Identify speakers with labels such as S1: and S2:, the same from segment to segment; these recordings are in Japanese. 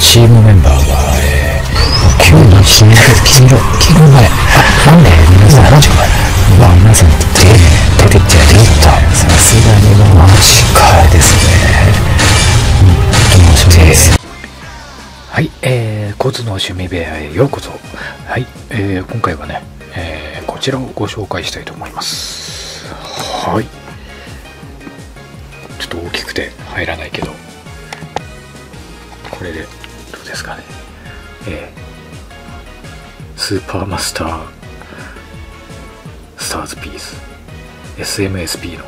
S1: チームメンバーが、えー、急に黄色、黄色、黄色前、あ、なんで皆さん、マジか。まあ、皆さん、出て、出てってや出た。さすがにもう、マジかですね。うん、面白いです。はい、えー、コツの趣味部屋へようこそ。はい、えー、今回はね、えー、こちらをご紹介したいと思います。はい。ちょっと大きくて入らないけど、これでですかね。えー、スーパーマスタースターズピース。SMSP の、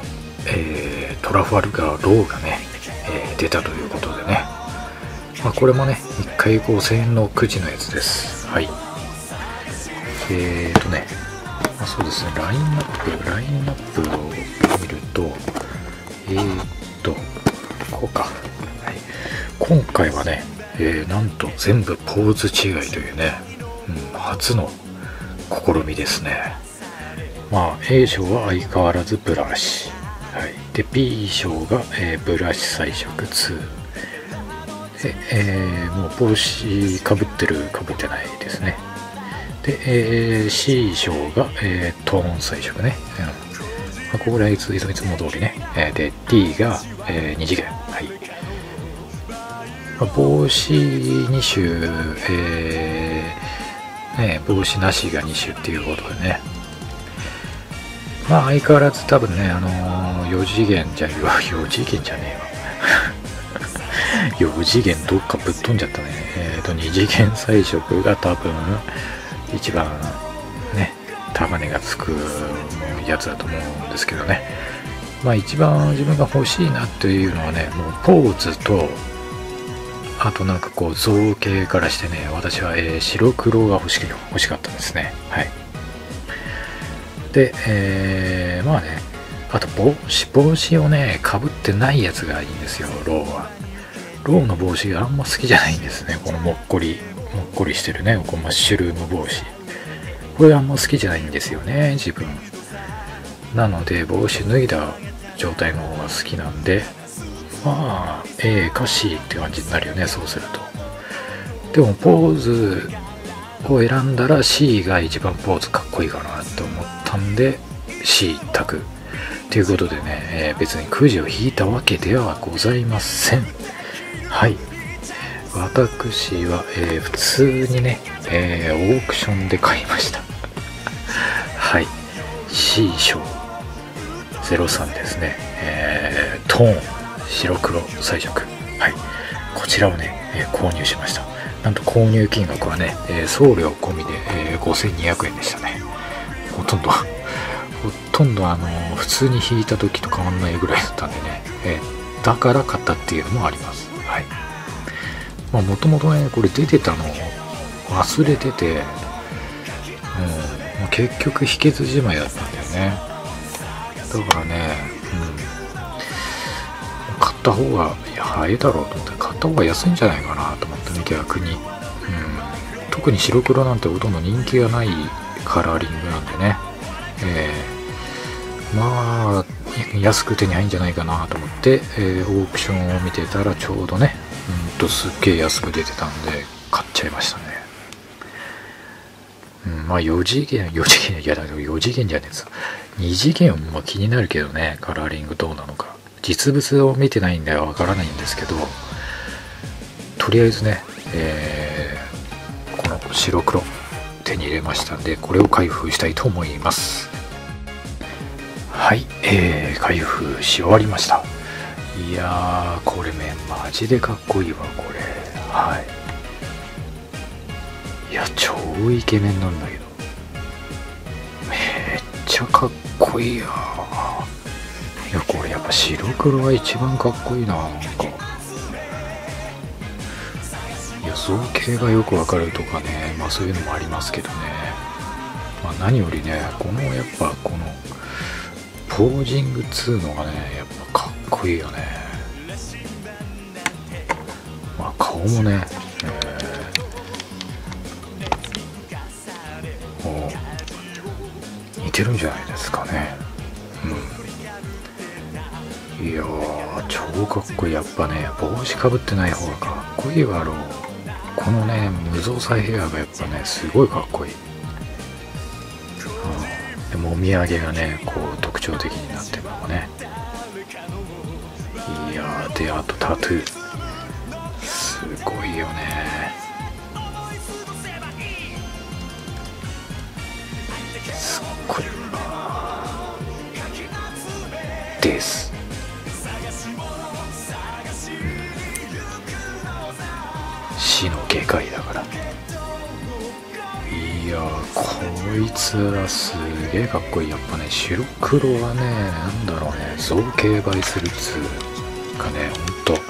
S1: えートラファルガーローがね、えー出たということでね、まあ、これもね1回5000円のくじのやつです。はい。えーとね、まあ、そうですね。ラインナップラインナップを見るとえーとこうか、今回はね、えーなんと全部ポーズ違いというね、うん、初の試みですね。まあ A 賞は相変わらずブラシ、はい、で B 賞が、えーブラシ彩色2で、えーもう帽子かぶってるかぶってないですね。で、えー C 賞が、えートーン彩色ね、うん。まあ、これはいついつもいつも通りね、えーで D が、え2次元。帽子2種、えーね、帽子なしが2種っていうことでねまあ相変わらず多分ね、あのー、4次元じゃ、4次元じゃねえわ。4次元どっかぶっ飛んじゃったね。えっ、と、2次元彩色が多分、一番ね、高値がつくやつだと思うんですけどね。まあ一番自分が欲しいなというのはね、もうポーズと、あとなんかこう造形からしてね、私は、えー白黒が欲し欲しかったんですね。はい。で、えーまあね、あと帽子、帽子をね、かぶってないやつがいいんですよ、ローは。ローの帽子があんま好きじゃないんですね、このもっこり、もっこりしてるね、このマッシュルーム帽子。これあんま好きじゃないんですよね、自分。なので、帽子脱いだ状態の方が好きなんで、まあ、A か C って感じになるよね、そうすると。でも、ポーズを選んだら C が一番ポーズかっこいいかなと思ったんで C 一択。ということでね、えー別にくじを引いたわけではございません。はい。私は、えー普通にね、えーオークションで買いました。はい。C 賞。03ですね、えートーン。白黒彩色。はい。こちらをね、えー購入しました。なんと購入金額はね、えー送料込みで、えー5200円でしたね。ほとんど ほとんどあの普通に引いた時と変わんないぐらいだったんでね、えだから買ったっていうのもあります。はい。まあもともとねこれ出てたの忘れてて、うん、もう結局引けずじまいだったんだよね。だからね、うん、った方が早いだろうと思って買った方が安いんじゃないかなと思ってね逆に、うん、特に白黒なんてほとんど人気がないカラーリングなんでね。えーまあ安く手に入るんじゃないかなと思って、えーオークションを見てたらちょうどねうんとすっげえ安く出てたんで買っちゃいましたね。うん、まあ4次元4次元いやだけど4次元じゃねえぞ。2次元も気になるけどねカラーリングどうなのか。実物を見てないんでわからないんですけどとりあえずね、えーこの白黒手に入れましたんでこれを開封したいと思います。はい、えー開封し終わりました。いやーこれねマジでかっこいいわこれ。はい。いや超イケメンなんだけど。めっちゃかっこいいや白黒が一番かっこいいななんか。いや造形がよくわかるとかねまあそういうのもありますけどね。まあ何よりねこのやっぱこのポージング2のがねやっぱかっこいいよね。まあ顔もね、えー。似てるんじゃないですかね。いやー超かっこいい。やっぱね帽子かぶってない方がかっこいいわろう。このね無造作ヘアがやっぱねすごいかっこいい、うん、でもお土産がねこう特徴的になってるのがね。いやであとタトゥー。すごいよね。すっごいです。死の外科医だから。いやこいつはすげえかっこいい。やっぱね白黒はねなんだろうね。造形映えするっつうかねほんと。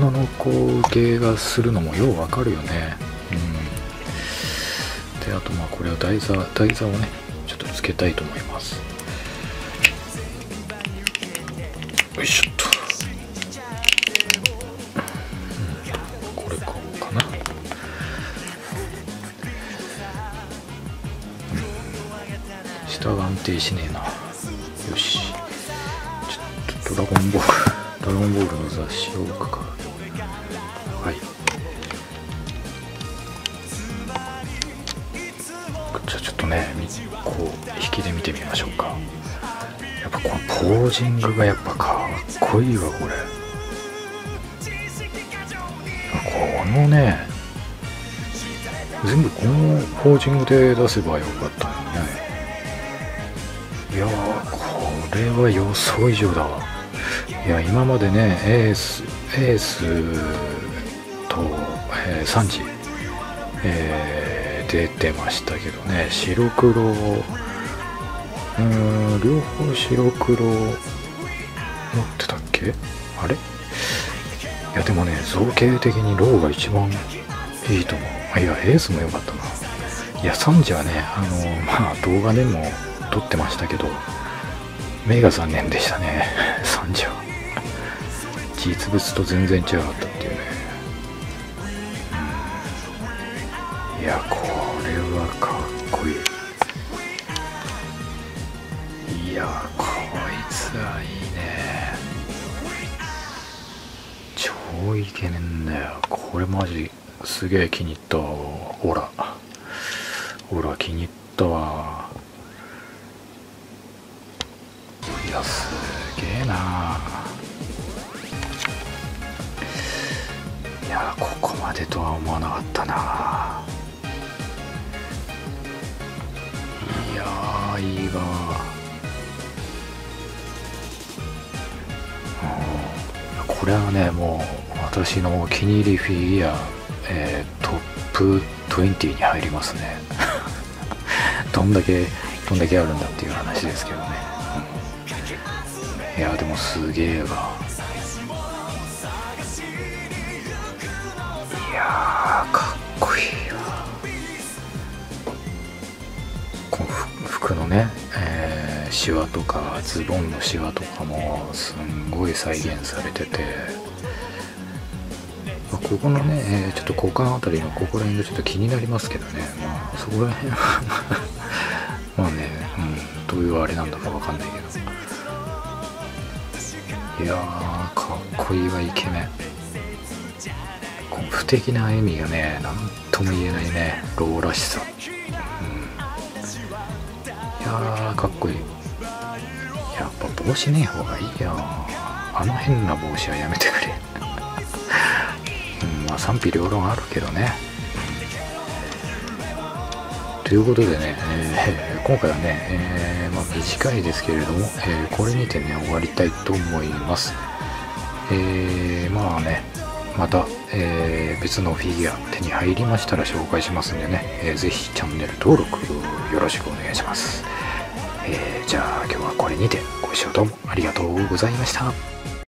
S1: 女の子芸がするのもようわかるよね。うん。であとまあこれは台座台座をねちょっとつけたいと思います。よいしょ。定しねえな。よし。ちょっとドラゴンボール ドラゴンボールの雑誌を置くか。はい。じゃあちょっとねこう引きで見てみましょうか。やっぱこのポージングがやっぱかっこいいわこれ。このね全部このポージングで出せばよかったのに。ねいやこれは予想以上だわ。いや今までねエースエースと、えー、3時、えー、出てましたけどね。白黒うん両方白黒持ってたっけ？あれ？いやでもね造形的にローが一番いいと思う。いやエースも良かったな。いや3時はねあのまあ動画でも撮ってましたけど目が残念でしたね。3時は実物と全然違かったっていうね、うん、いやこれはかっこいい。いやこいつはいいね。超イケメンだよ。これマジすげえ気に入ったわ。ほらほら気に入ったわ。ここまでとは思わなかったな。いやいいわ。これはねもう私のお気に入りフィギュア、えー、トップ20に入りますね。どんだけどんだけあるんだっていう話ですけどね。いやでもすげえわ。シワとかズボンのシワとかもすんごい再現されてて。ここのね、え、ちょっと股間あたりのここら辺がちょっと気になりますけどね。まあそこら辺は まあね、うん、どういうあれなんだかわかんないけど。いやーかっこいいわイケメン。この不敵な笑みがね何とも言えないねローらしさ、うん、いやーかっこいい。やっぱ帽子ねえ方がいいよあの変な帽子はやめてくれうんまあ賛否両論あるけどねということでね、えー、今回はね、えー、まあ、短いですけれども、えー、これにてね、終わりたいと思います。えまあね、また、え別のフィギュア手に入りましたら紹介しますんでね、えー、ぜひチャンネル登録よろしくお願いします。えじゃあ今日はこれにてご視聴どうもありがとうございました。